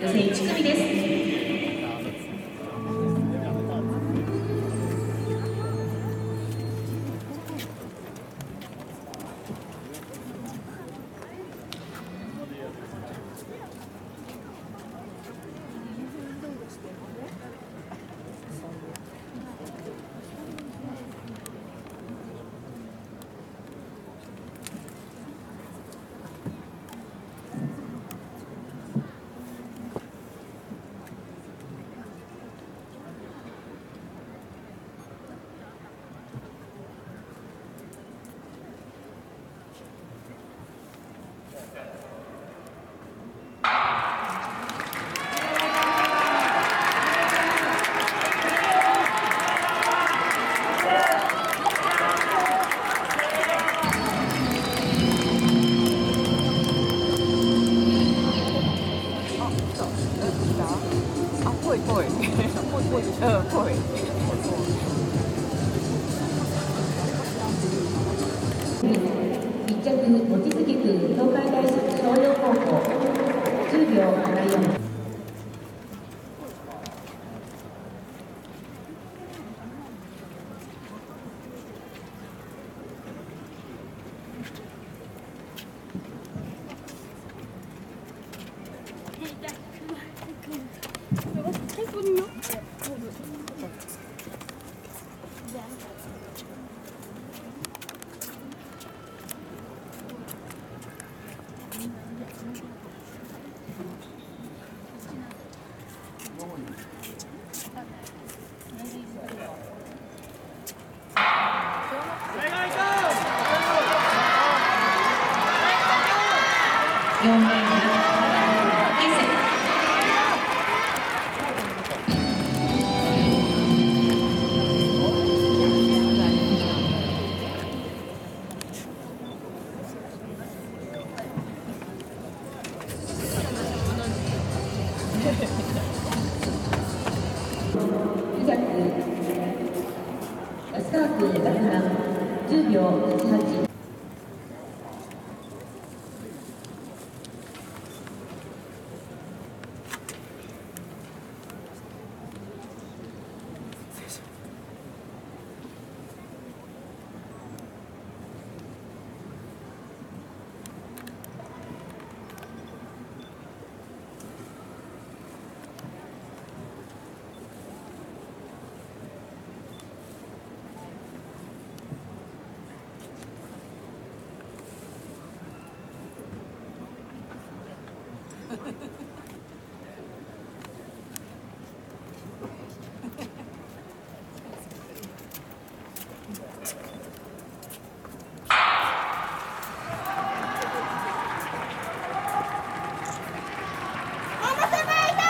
予選1組です。うん、ぽい。着望月東海大商業高校10秒744レーン安川区洛南10秒88こ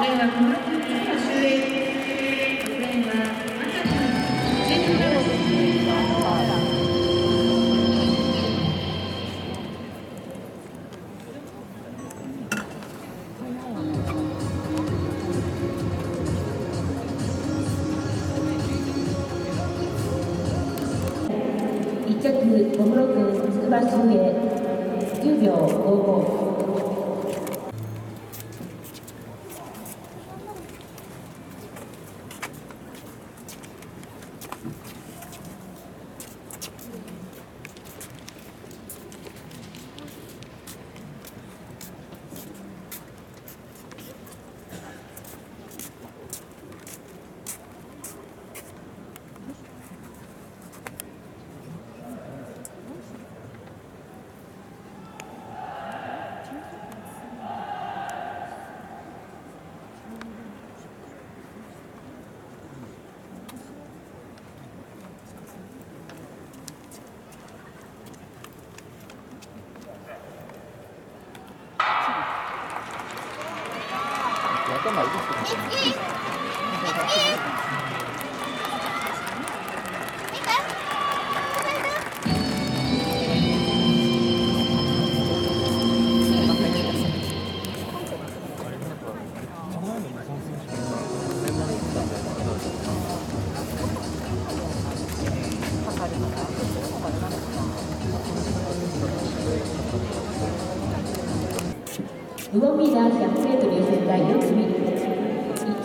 れは1着小室君つくば周へ10秒55頭いい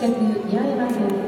1着宮山君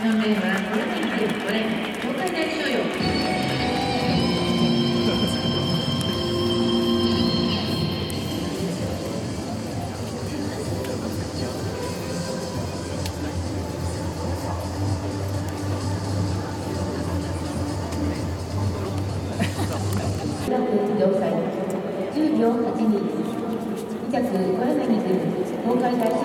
4名は小山県5連東海大商用10秒82、2着小柳君、東海大賞